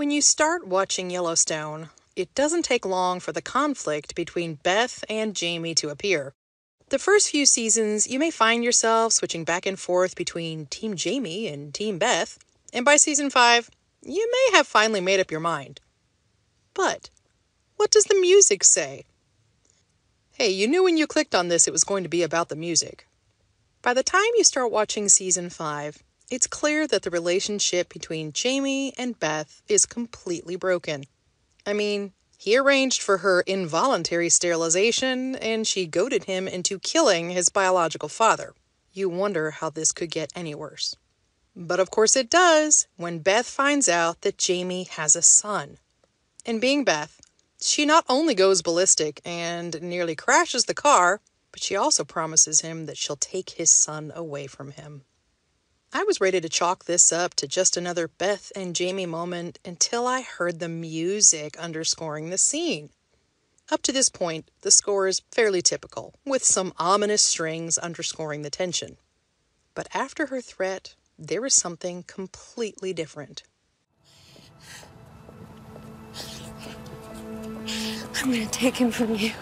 When you start watching Yellowstone, it doesn't take long for the conflict between Beth and Jamie to appear. The first few seasons, you may find yourself switching back and forth between Team Jamie and Team Beth, and by season 5, you may have finally made up your mind. But what does the music say? Hey, you knew when you clicked on this it was going to be about the music. By the time you start watching season 5, it's clear that the relationship between Jamie and Beth is completely broken. I mean, he arranged for her involuntary sterilization, and she goaded him into killing his biological father. You wonder how this could get any worse. But of course it does when Beth finds out that Jamie has a son. And being Beth, she not only goes ballistic and nearly crashes the car, but she also promises him that she'll take his son away from him. I was ready to chalk this up to just another Beth and Jamie moment until I heard the music underscoring the scene. Up to this point, the score is fairly typical, with some ominous strings underscoring the tension. But after her threat, there is something completely different. I'm gonna take him from you.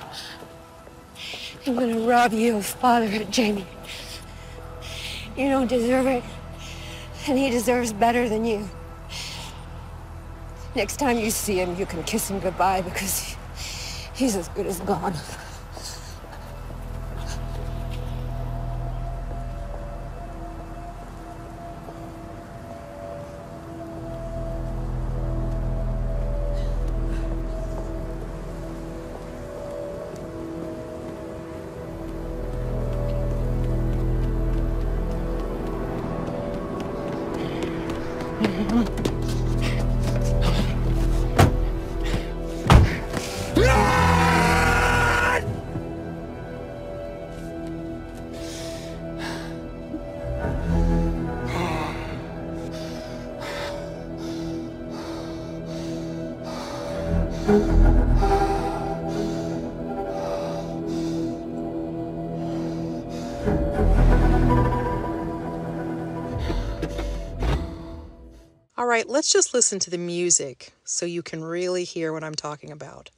I'm gonna rob you of father fatherhood, Jamie. You don't deserve it and he deserves better than you. Next time you see him, you can kiss him goodbye because he's as good as gone. All right, let's just listen to the music so you can really hear what I'm talking about.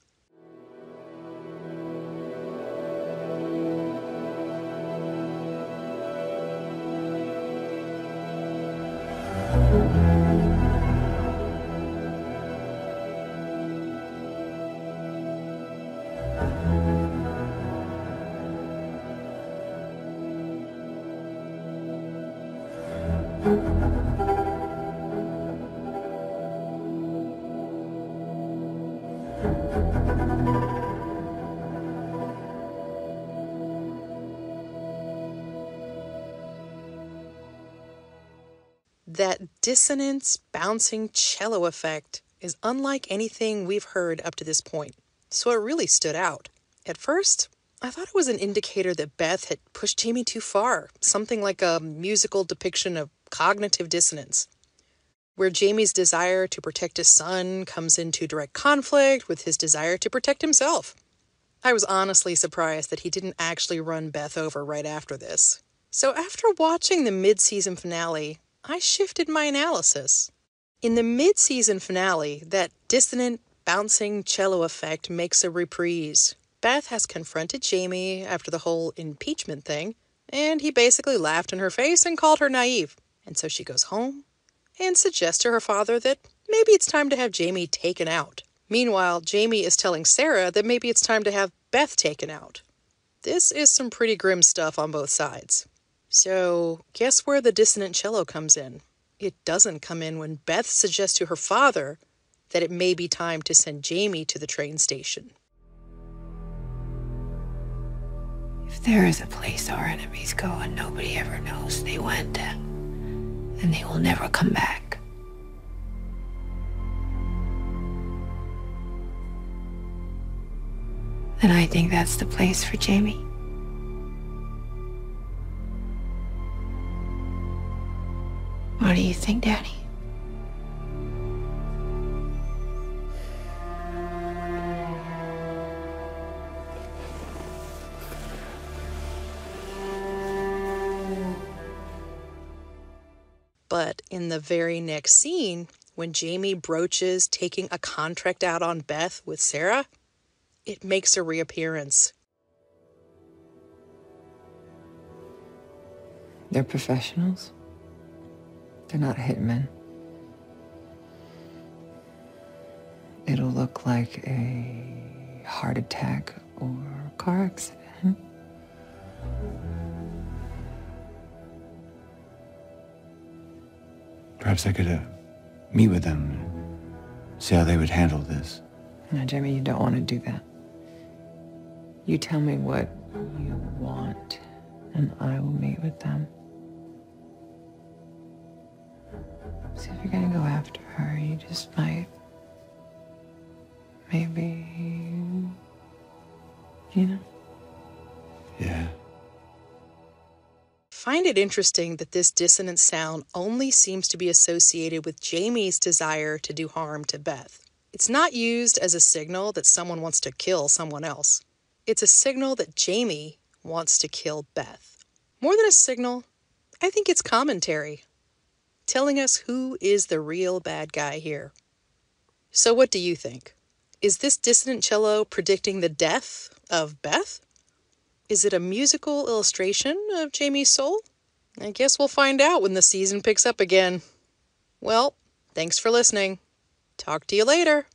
That dissonance bouncing cello effect is unlike anything we've heard up to this point, so it really stood out. At first, I thought it was an indicator that Beth had pushed Jamie too far, something like a musical depiction of cognitive dissonance, where Jamie's desire to protect his son comes into direct conflict with his desire to protect himself. I was honestly surprised that he didn't actually run Beth over right after this. So, after watching the mid season finale, I shifted my analysis. In the mid season finale, that dissonant, bouncing cello effect makes a reprise. Beth has confronted Jamie after the whole impeachment thing, and he basically laughed in her face and called her naive. And so she goes home and suggests to her father that maybe it's time to have Jamie taken out. Meanwhile, Jamie is telling Sarah that maybe it's time to have Beth taken out. This is some pretty grim stuff on both sides. So, guess where the dissonant cello comes in? It doesn't come in when Beth suggests to her father that it may be time to send Jamie to the train station. There is a place our enemies go and nobody ever knows they went, then they will never come back. And I think that's the place for Jamie. What do you think, Daddy? But in the very next scene, when Jamie broaches taking a contract out on Beth with Sarah, it makes a reappearance. They're professionals. They're not hitmen. It'll look like a heart attack or car accident. Perhaps I could uh, meet with them and see how they would handle this. No, Jamie, you don't want to do that. You tell me what you want, and I will meet with them. See if you're gonna go after her, you just might. Maybe. Find it interesting that this dissonant sound only seems to be associated with Jamie's desire to do harm to Beth. It's not used as a signal that someone wants to kill someone else. It's a signal that Jamie wants to kill Beth. More than a signal, I think it's commentary, telling us who is the real bad guy here. So, what do you think? Is this dissonant cello predicting the death of Beth? Is it a musical illustration of Jamie's soul? I guess we'll find out when the season picks up again. Well, thanks for listening. Talk to you later.